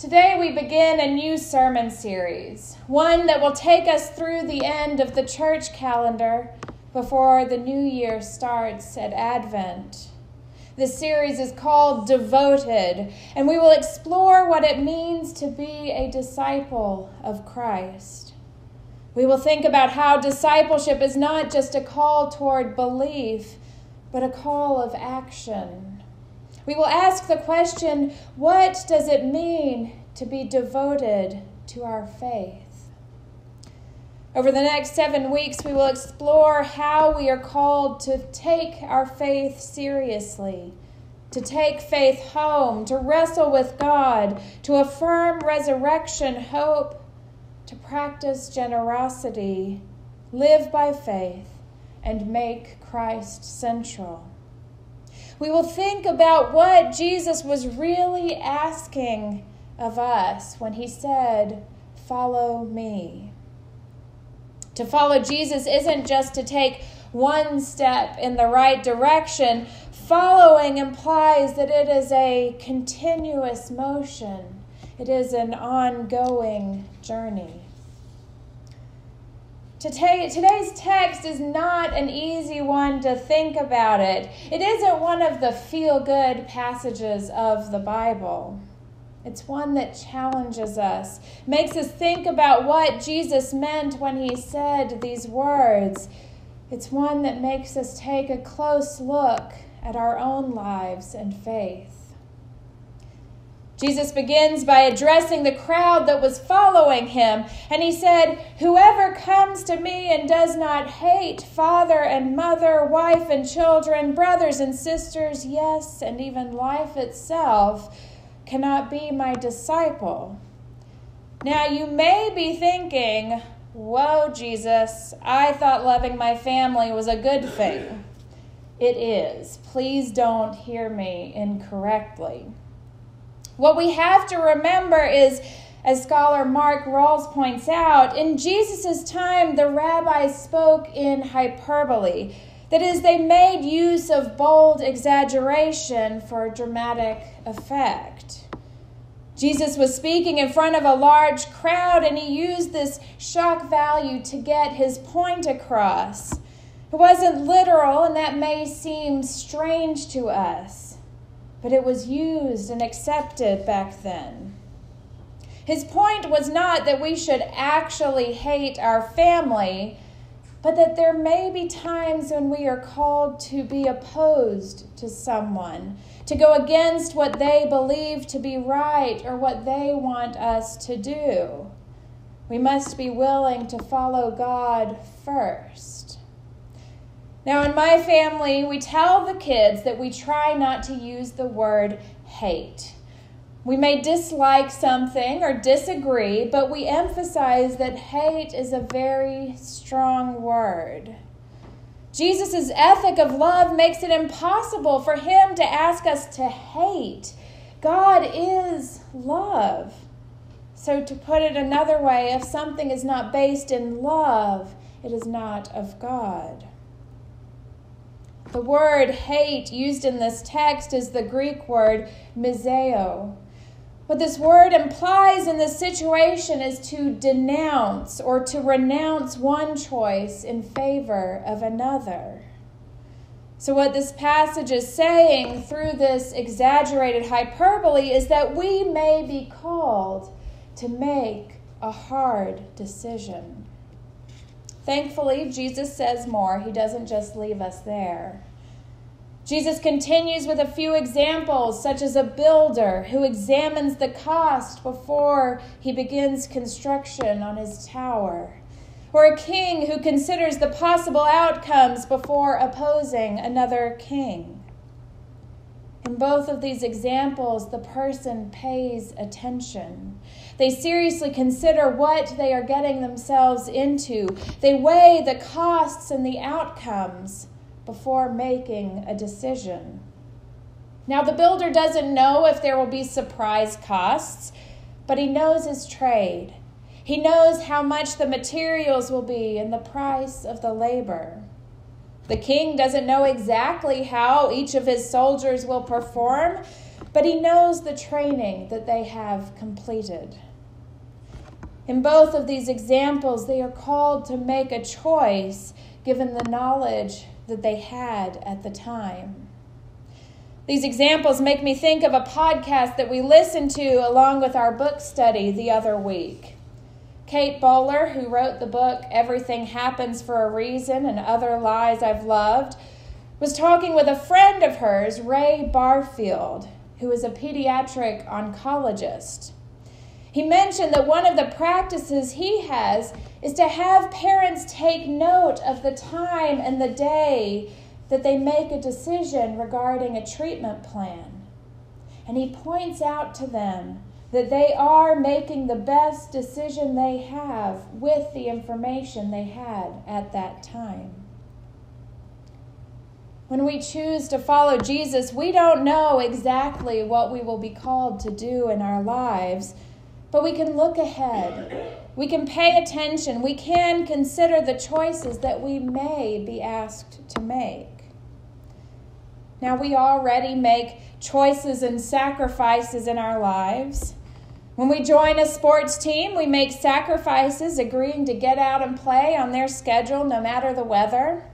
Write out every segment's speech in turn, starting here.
Today we begin a new sermon series, one that will take us through the end of the church calendar before the new year starts at Advent. This series is called Devoted, and we will explore what it means to be a disciple of Christ. We will think about how discipleship is not just a call toward belief, but a call of action. We will ask the question what does it mean to be devoted to our faith? Over the next seven weeks, we will explore how we are called to take our faith seriously, to take faith home, to wrestle with God, to affirm resurrection hope, to practice generosity, live by faith, and make Christ central we will think about what Jesus was really asking of us when he said, Follow me. To follow Jesus isn't just to take one step in the right direction. Following implies that it is a continuous motion, it is an ongoing journey. Today's text is not an easy one to think about it. It isn't one of the feel good passages of the Bible. It's one that challenges us, makes us think about what Jesus meant when he said these words. It's one that makes us take a close look at our own lives and faith. Jesus begins by addressing the crowd that was following him, and he said, Whoever comes to me and does not hate father and mother, wife and children, brothers and sisters, yes, and even life itself, cannot be my disciple. Now you may be thinking, Whoa, Jesus, I thought loving my family was a good thing. It is. Please don't hear me incorrectly. What we have to remember is, as scholar Mark Rawls points out, in Jesus' time, the rabbis spoke in hyperbole. That is, they made use of bold exaggeration for dramatic effect. Jesus was speaking in front of a large crowd and he used this shock value to get his point across. It wasn't literal, and that may seem strange to us but it was used and accepted back then. His point was not that we should actually hate our family, but that there may be times when we are called to be opposed to someone, to go against what they believe to be right or what they want us to do. We must be willing to follow God first. Now, in my family, we tell the kids that we try not to use the word hate. We may dislike something or disagree, but we emphasize that hate is a very strong word. Jesus' ethic of love makes it impossible for him to ask us to hate. God is love. So, to put it another way, if something is not based in love, it is not of God. The word hate used in this text is the Greek word miseo. What this word implies in this situation is to denounce or to renounce one choice in favor of another. So, what this passage is saying through this exaggerated hyperbole is that we may be called to make a hard decision. Thankfully, Jesus says more. He doesn't just leave us there. Jesus continues with a few examples, such as a builder who examines the cost before he begins construction on his tower, or a king who considers the possible outcomes before opposing another king. In both of these examples, the person pays attention. They seriously consider what they are getting themselves into. They weigh the costs and the outcomes before making a decision. Now, the builder doesn't know if there will be surprise costs, but he knows his trade. He knows how much the materials will be and the price of the labor. The king doesn't know exactly how each of his soldiers will perform, but he knows the training that they have completed. In both of these examples, they are called to make a choice given the knowledge that they had at the time. These examples make me think of a podcast that we listened to along with our book study the other week. Kate Bowler, who wrote the book Everything Happens for a Reason and Other Lies I've Loved, was talking with a friend of hers, Ray Barfield, who is a pediatric oncologist. He mentioned that one of the practices he has is to have parents take note of the time and the day that they make a decision regarding a treatment plan. And he points out to them that they are making the best decision they have with the information they had at that time. When we choose to follow Jesus, we don't know exactly what we will be called to do in our lives, but we can look ahead. We can pay attention. We can consider the choices that we may be asked to make. Now, we already make choices and sacrifices in our lives. When we join a sports team, we make sacrifices agreeing to get out and play on their schedule no matter the weather.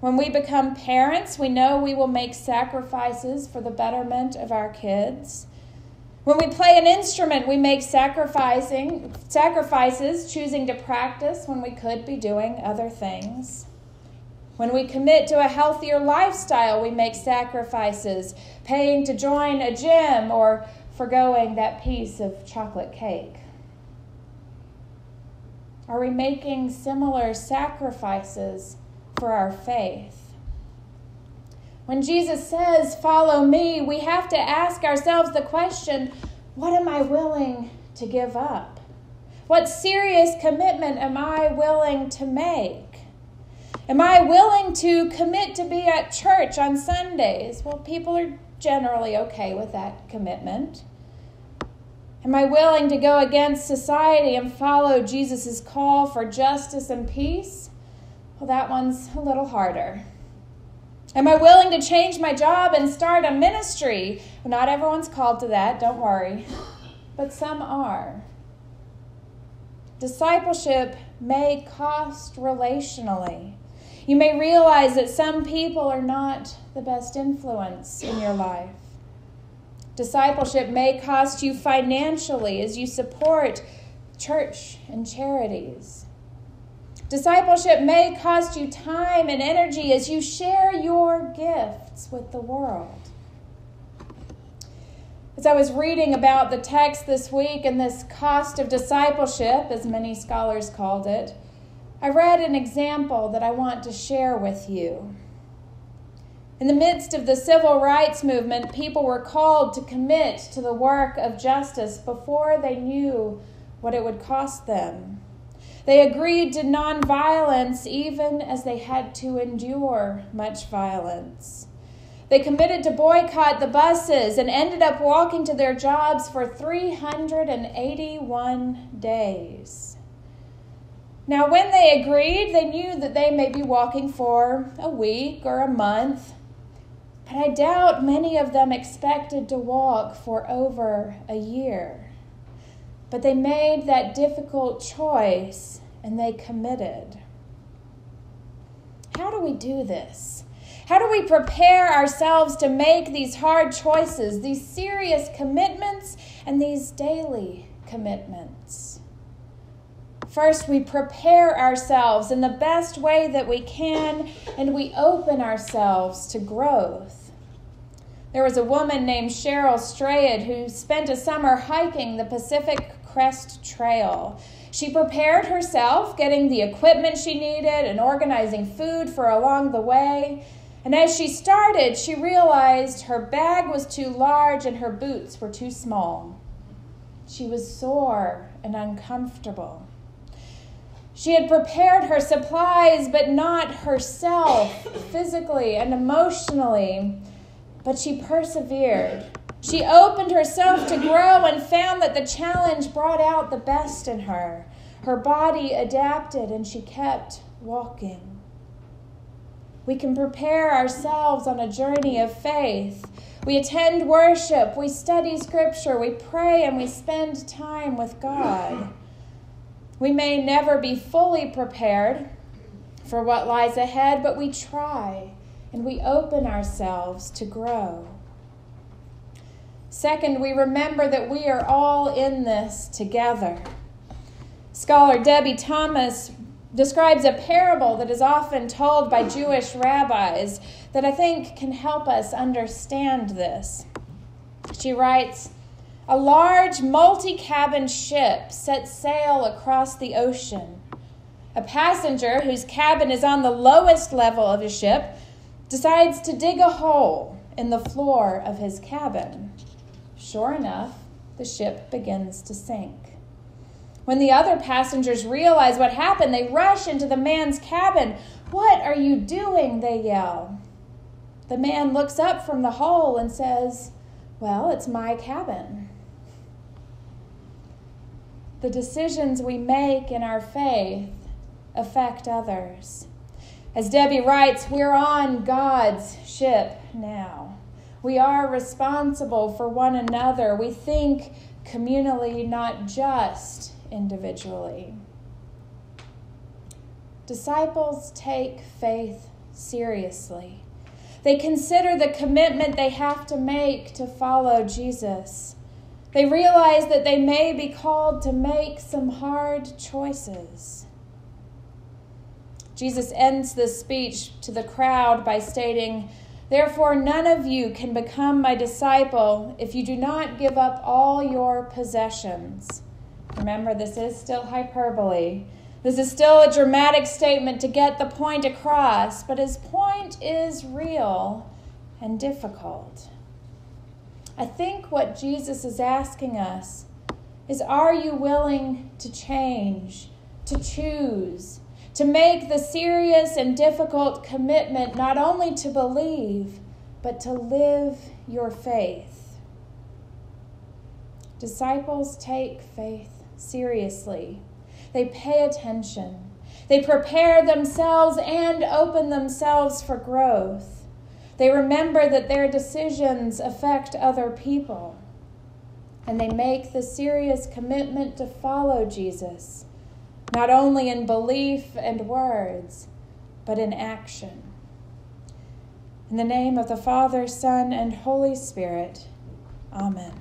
When we become parents, we know we will make sacrifices for the betterment of our kids. When we play an instrument, we make sacrificing sacrifices, choosing to practice when we could be doing other things. When we commit to a healthier lifestyle, we make sacrifices, paying to join a gym or foregoing that piece of chocolate cake. Are we making similar sacrifices for our faith. When Jesus says, Follow me, we have to ask ourselves the question what am I willing to give up? What serious commitment am I willing to make? Am I willing to commit to be at church on Sundays? Well, people are generally okay with that commitment. Am I willing to go against society and follow Jesus' call for justice and peace? Well, that one's a little harder. Am I willing to change my job and start a ministry? Not everyone's called to that, don't worry. But some are. Discipleship may cost relationally. You may realize that some people are not the best influence in your life. Discipleship may cost you financially as you support church and charities. Discipleship may cost you time and energy as you share your gifts with the world. As I was reading about the text this week and this cost of discipleship, as many scholars called it, I read an example that I want to share with you. In the midst of the civil rights movement, people were called to commit to the work of justice before they knew what it would cost them. They agreed to nonviolence even as they had to endure much violence. They committed to boycott the buses and ended up walking to their jobs for 381 days. Now, when they agreed, they knew that they may be walking for a week or a month, but I doubt many of them expected to walk for over a year. But they made that difficult choice and they committed. How do we do this? How do we prepare ourselves to make these hard choices, these serious commitments, and these daily commitments? First, we prepare ourselves in the best way that we can, and we open ourselves to growth. There was a woman named Cheryl Strayed who spent a summer hiking the Pacific Crest Trail. She prepared herself, getting the equipment she needed and organizing food for along the way. And as she started, she realized her bag was too large and her boots were too small. She was sore and uncomfortable. She had prepared her supplies, but not herself, physically and emotionally. But she persevered. She opened herself to grow and found that the challenge brought out the best in her. Her body adapted and she kept walking. We can prepare ourselves on a journey of faith. We attend worship, we study scripture, we pray, and we spend time with God. We may never be fully prepared for what lies ahead, but we try and we open ourselves to grow. Second, we remember that we are all in this together. Scholar Debie Thomas describes a parable that is often told by Jewish rabbis that I think can help us understand this. She writes A large multi cabin ship sets sail across the ocean. A passenger whose cabin is on the lowest level of the ship decides to dig a hole in the floor of his cabin. Sure enough, the ship begins to sink. When the other passengers realize what happened, they rush into the man's cabin. What are you doing? They yell. The man looks up from the hole and says, Well, it's my cabin. The decisions we make in our faith affect others. As Debie writes, we're on God's ship now. We are responsible for one another. We think communally, not just individually. Disciples take faith seriously. They consider the commitment they have to make to follow Jesus. They realize that they may be called to make some hard choices. Jesus ends this speech to the crowd by stating, Therefore, none of you can become my disciple if you do not give up all your possessions. Remember, this is still hyperbole. This is still a dramatic statement to get the point across, but his point is real and difficult. I think what Jesus is asking us is Are you willing to change, to choose, to make the serious and difficult commitment not only to believe, but to live your faith? Disciples take faith seriously. They pay attention. They prepare themselves and open themselves for growth. They remember that their decisions affect other people. And they make the serious commitment to follow Jesus, not only in belief and words, but in action. In the name of the Father, Son, and Holy Spirit, Amen.